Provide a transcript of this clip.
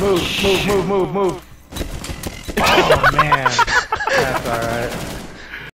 Move, move, move, move, move. Oh man.